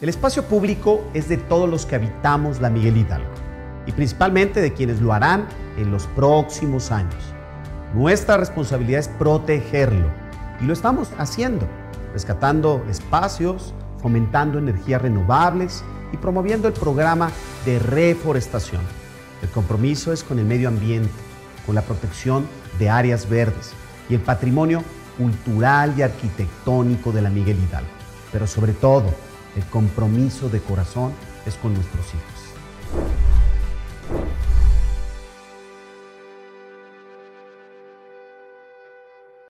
El espacio público es de todos los que habitamos la Miguel Hidalgo y principalmente de quienes lo harán en los próximos años. Nuestra responsabilidad es protegerlo y lo estamos haciendo, rescatando espacios, fomentando energías renovables y promoviendo el programa de reforestación. El compromiso es con el medio ambiente, con la protección de áreas verdes y el patrimonio cultural y arquitectónico de la Miguel Hidalgo. Pero sobre todo, el compromiso de corazón es con nuestros hijos.